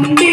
கண்டு